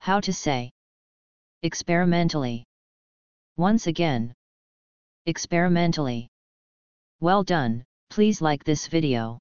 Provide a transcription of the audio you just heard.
How to say experimentally. Once again. Experimentally. Well done, please like this video.